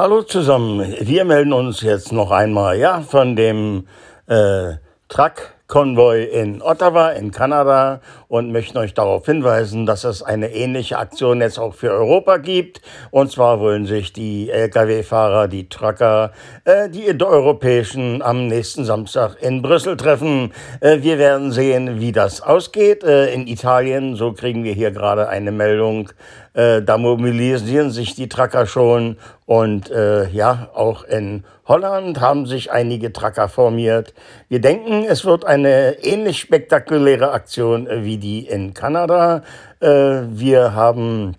Hallo zusammen, wir melden uns jetzt noch einmal ja, von dem äh, Truck Konvoi in Ottawa in Kanada und möchten euch darauf hinweisen, dass es eine ähnliche Aktion jetzt auch für Europa gibt. Und zwar wollen sich die Lkw-Fahrer, die Trucker, äh, die europäischen am nächsten Samstag in Brüssel treffen. Äh, wir werden sehen, wie das ausgeht. Äh, in Italien, so kriegen wir hier gerade eine Meldung, äh, da mobilisieren sich die Trucker schon und äh, ja, auch in Holland haben sich einige Trucker formiert. Wir denken, es wird eine ähnlich spektakuläre Aktion äh, wie die in Kanada. Äh, wir haben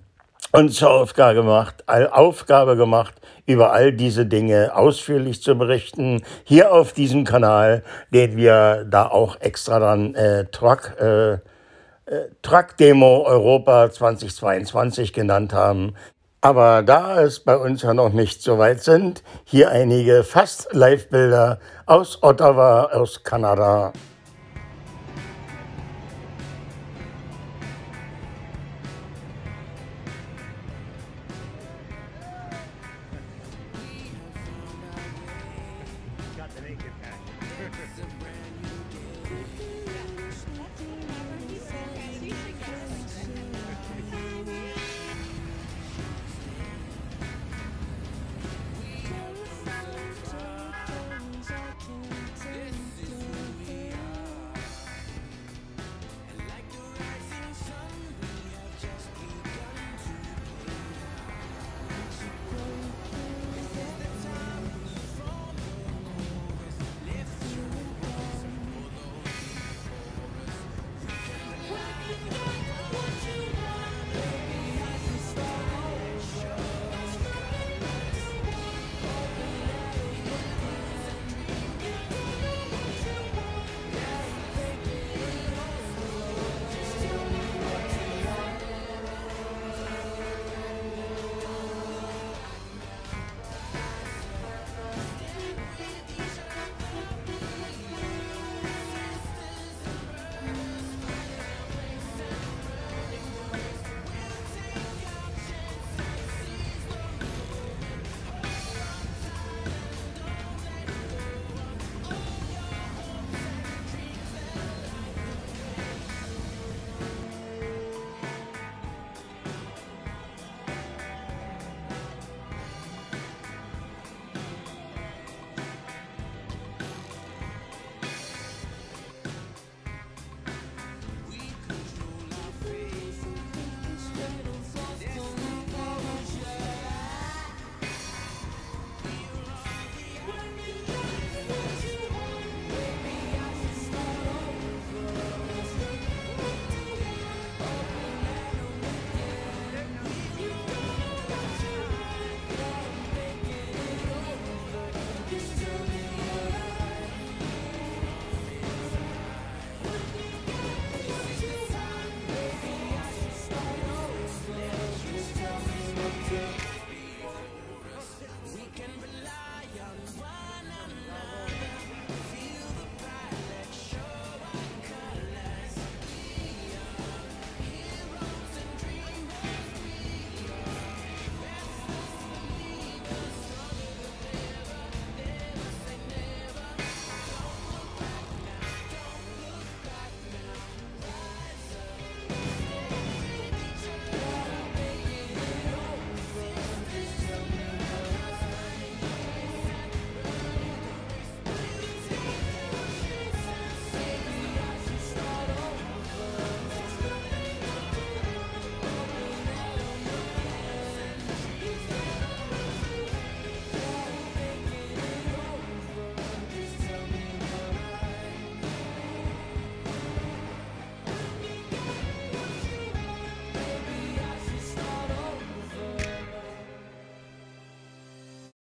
uns zur Aufgabe gemacht, Aufgabe gemacht, über all diese Dinge ausführlich zu berichten. Hier auf diesem Kanal, den wir da auch extra dann äh, Truck äh, äh, Truck-Demo Europa 2022 genannt haben. Aber da es bei uns ja noch nicht so weit sind, hier einige fast Live-Bilder aus Ottawa, aus Kanada. Got the.